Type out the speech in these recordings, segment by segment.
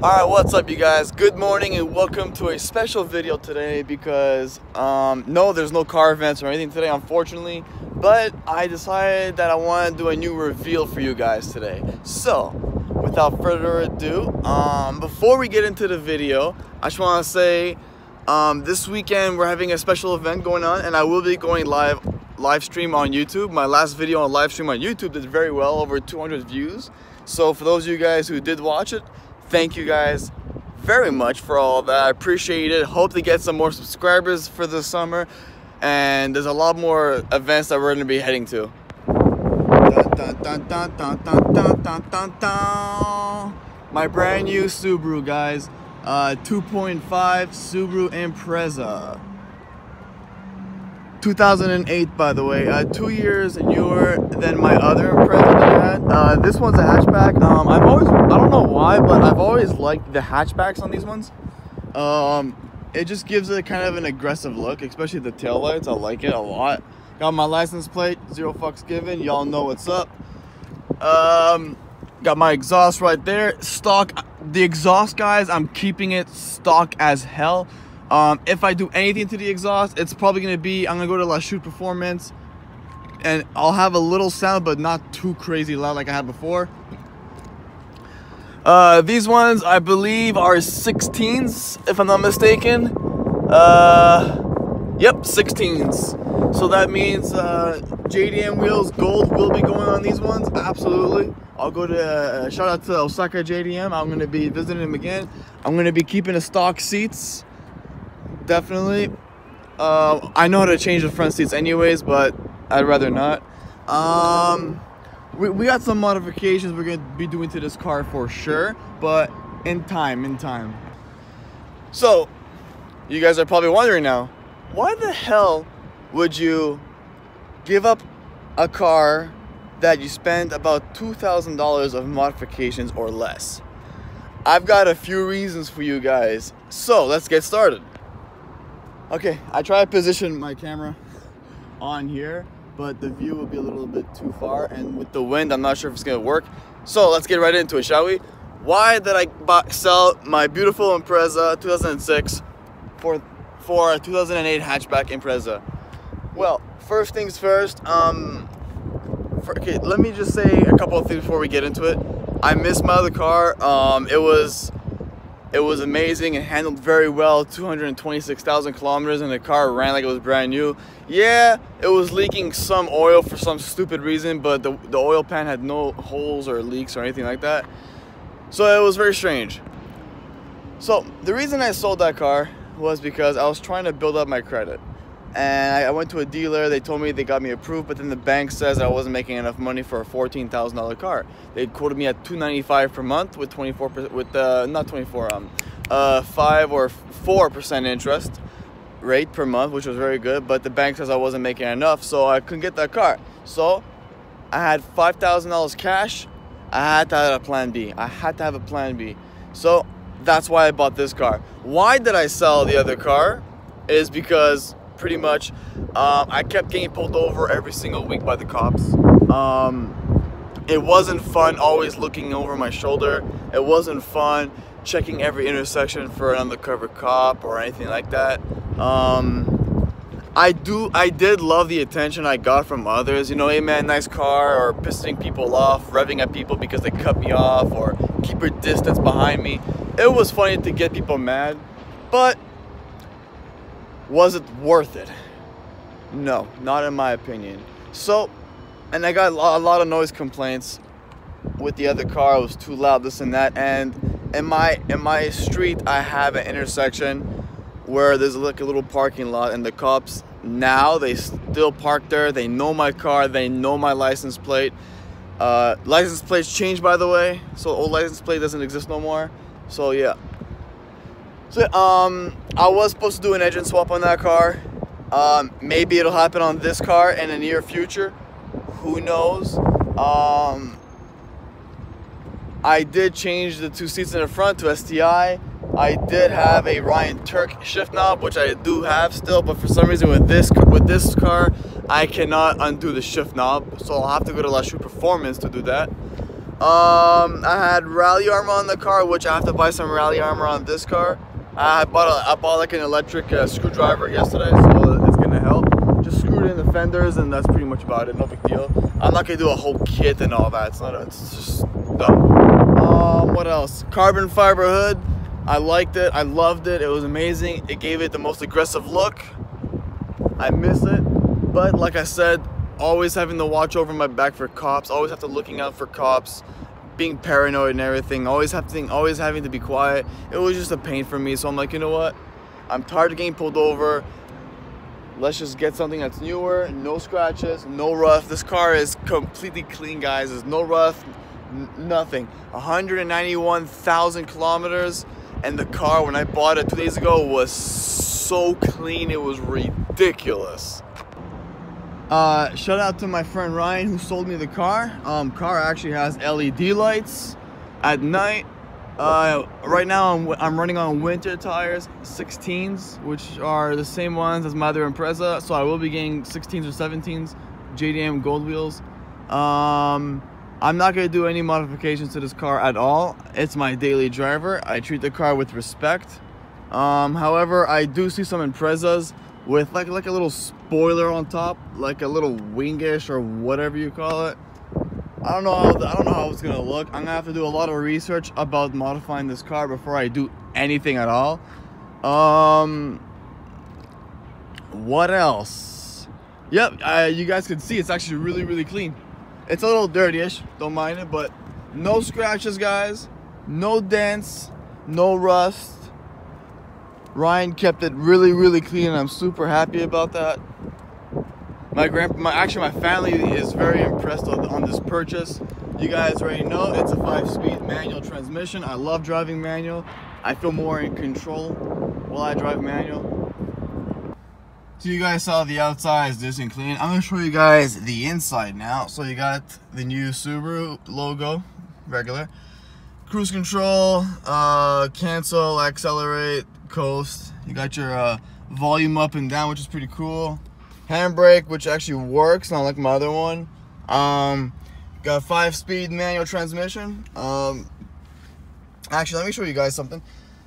Alright, what's up you guys? Good morning and welcome to a special video today because, um, no, there's no car events or anything today, unfortunately, but I decided that I want to do a new reveal for you guys today. So, without further ado, um, before we get into the video, I just want to say, um, this weekend we're having a special event going on and I will be going live live stream on YouTube. My last video on live stream on YouTube did very well, over 200 views. So for those of you guys who did watch it, thank you guys very much for all that. I appreciate it. Hope to get some more subscribers for the summer. And there's a lot more events that we're going to be heading to. My brand new Subaru, guys. Uh, 2.5 Subaru Impreza. 2008, by the way. Uh, two years newer than my other that I had. Uh, this one's a hatchback. Um, I've always, I don't know why, but I've always liked the hatchbacks on these ones. Um, it just gives it kind of an aggressive look, especially the tail lights. I like it a lot. Got my license plate, zero fucks given. Y'all know what's up. Um, got my exhaust right there. Stock. The exhaust, guys, I'm keeping it stock as hell. Um, if I do anything to the exhaust, it's probably going to be, I'm to go to La Chute Performance and I'll have a little sound, but not too crazy loud like I had before. Uh, these ones, I believe, are 16s, if I'm not mistaken. Uh, yep, 16s. So that means uh, JDM wheels, gold will be going on these ones, absolutely. I'll go to, uh, shout out to Osaka JDM. I'm going to be visiting him again. I'm going to be keeping the stock seats definitely. Uh, I know how to change the front seats anyways, but I'd rather not. Um, we, we got some modifications we're going to be doing to this car for sure, but in time, in time. So, you guys are probably wondering now, why the hell would you give up a car that you spend about $2,000 of modifications or less? I've got a few reasons for you guys. So, let's get started. Okay, I try to position my camera on here, but the view will be a little bit too far, and with the wind, I'm not sure if it's gonna work. So let's get right into it, shall we? Why did I buy, sell my beautiful Impreza 2006 for for a 2008 hatchback Impreza? Well, first things first. Um, for, okay, let me just say a couple of things before we get into it. I missed my other car. Um, it was it was amazing and handled very well. 226,000 kilometers and the car ran like it was brand new. Yeah, it was leaking some oil for some stupid reason, but the, the oil pan had no holes or leaks or anything like that. So it was very strange. So the reason I sold that car was because I was trying to build up my credit and I, went to a dealer. They told me they got me approved, but then the bank says I wasn't making enough money for a fourteen thousand dollar car. They quoted me at two ninety five per month with twenty four with uh, not twenty four um uh five or four percent interest rate per month, which was very good. But the bank says I wasn't making enough, so I couldn't get that car. So I had five thousand dollars cash. I had to have a plan B. I had to have a plan B. So that's why I bought this car. Why did I sell the other car? Is because pretty much. Um, I kept getting pulled over every single week by the cops. Um, it wasn't fun always looking over my shoulder. It wasn't fun checking every intersection for an undercover cop or anything like that. Um, I do, I did love the attention I got from others. You know, hey man, nice car, or pissing people off, revving at people because they cut me off, or keep your distance behind me. It was funny to get people mad, but was it worth it? No, not in my opinion. So, and I got a lot of noise complaints with the other car. It was too loud, this and that. And in my in my street, I have an intersection where there's like a little parking lot, and the cops now they still park there. They know my car. They know my license plate. Uh, license plates changed, by the way, so old license plate doesn't exist no more. So yeah, so um, I was supposed to do an engine swap on that car. Um, maybe it'll happen on this car in the near future. Who knows? Um, I did change the two seats in the front to STI. I did have a Ryan Turk shift knob, which I do have still, but for some reason with this with this car, I cannot undo the shift knob, so I'll have to go to La Performance to do that. Um, I had rally armor on the car, which I have to buy some rally armor on this car. I bought a, I bought like an electric uh, screwdriver yesterday, so it's gonna help. Just screwed in the fenders, and that's pretty much about it. No big deal. I'm not gonna do a whole kit and all that. It's not. A, it's just dumb. Um, what else? Carbon fiber hood. I liked it. I loved it. It was amazing. It gave it the most aggressive look. I miss it, but like I said, always having to watch over my back for cops, always have to looking out for cops, being paranoid and everything, always having always having to be quiet. It was just a pain for me. So I'm like, you know what? I'm tired of getting pulled over. Let's just get something that's newer, no scratches, no rough. This car is completely clean, guys. There's no rough, nothing. 191,000 kilometers, and the car when I bought it two days ago was so clean. It was ridiculous. Uh, shout out to my friend Ryan who sold me the car. Um, car actually has LED lights at night. Uh, right now I'm, I'm running on winter tires, 16s, which are the same ones as my other Impreza. So I will be getting 16s or 17s, JDM gold wheels. Um, I'm not gonna do any modifications to this car at all. It's my daily driver. I treat the car with respect. Um, however, I do see some Imprezas with like like a little spoiler on top, like a little wingish or whatever you call it. I don't know how I don't know how it's gonna look. I'm gonna have to do a lot of research about modifying this car before I do anything at all. Um, what else? Yep, uh, you guys can see it's actually really really clean. It's a little dirtyish, don't mind it, but no scratches, guys. No dents, no rust Ryan kept it really, really clean, and I'm super happy about that. My grand, my actually my family is very impressed on, on this purchase. You guys already know it's a five-speed manual transmission. I love driving manual. I feel more in control while I drive manual. So you guys saw the outside is this and clean. I'm gonna show you guys the inside now. So you got the new Subaru logo, regular. Cruise control, uh, cancel, accelerate, coast. You got your uh, volume up and down, which is pretty cool. Handbrake, which actually works, not like my other one. Um, got five speed manual transmission. Um, actually, let me show you guys something.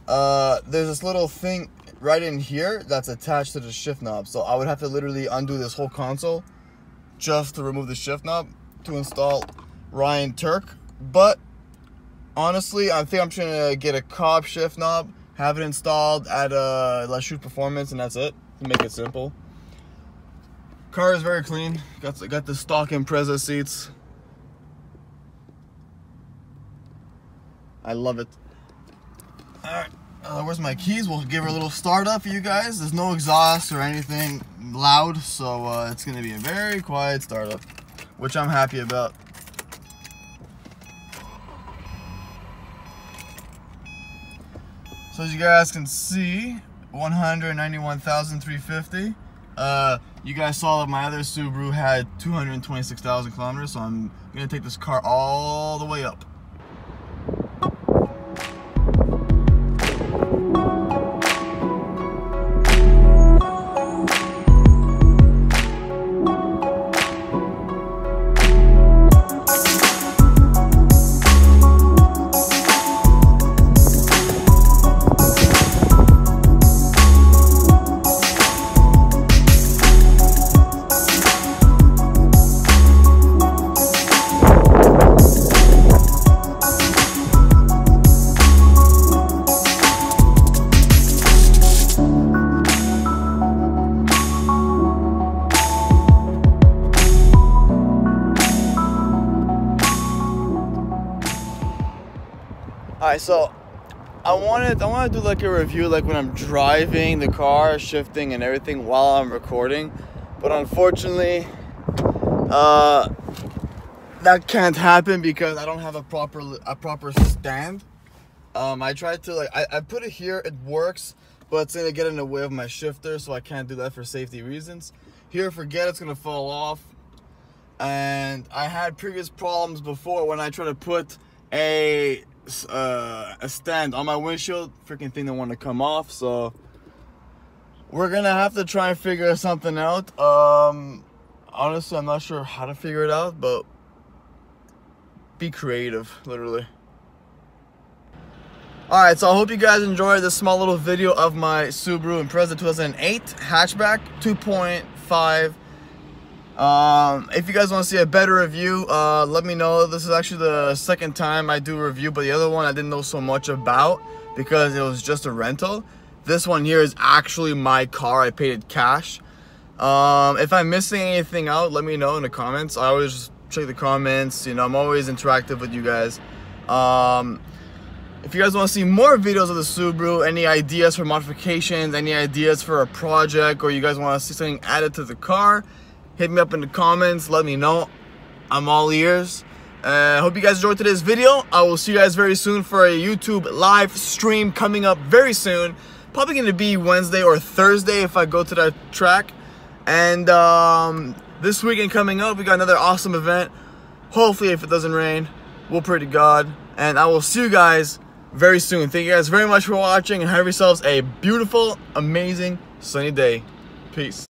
Uh, there's this little thing right in here that's attached to the shift knob. So I would have to literally undo this whole console just to remove the shift knob to install Ryan Turk. But honestly, I think I'm trying to get a Cobb shift knob have it installed at uh, Let's Performance, and that's it. Make it simple. Car is very clean. Got got the stock Impreza seats. I love it. All right, uh, where's my keys? We'll give her a little start up for you guys. There's no exhaust or anything loud, so uh, it's gonna be a very quiet startup, which I'm happy about. So as you guys can see, 191,350. Uh, you guys saw that my other Subaru had 226,000 kilometers, so I'm gonna take this car all the way up. Alright, so I wanted I want to do like a review like when I'm driving the car, shifting and everything while I'm recording. But unfortunately, uh, that can't happen because I don't have a proper a proper stand. Um, I tried to like I, I put it here, it works, but it's gonna get in the way of my shifter, so I can't do that for safety reasons. Here, forget it's gonna fall off. And I had previous problems before when I try to put a uh, a stand on my windshield. Freaking thing that want to come off. So we're gonna have to try and figure something out. Um, honestly, I'm not sure how to figure it out, but be creative, literally. Alright, so I hope you guys enjoyed this small little video of my Subaru Impreza 2008 hatchback 2.5 um, if you guys want to see a better review, uh, let me know. This is actually the second time I do a review, but the other one I didn't know so much about because it was just a rental. This one here is actually my car. I paid it cash. Um, if I'm missing anything out, let me know in the comments. I always check the comments. You know, I'm always interactive with you guys. Um, if you guys want to see more videos of the Subaru, any ideas for modifications, any ideas for a project, or you guys want to see something added to the car, hit me up in the comments. Let me know. I'm all ears. I uh, hope you guys enjoyed today's video. I will see you guys very soon for a YouTube live stream coming up very soon. Probably going to be Wednesday or Thursday if I go to that track. And um, this weekend coming up, we got another awesome event. Hopefully, if it doesn't rain, we'll pray to God. And I will see you guys very soon. Thank you guys very much for watching and have yourselves a beautiful, amazing, sunny day. Peace.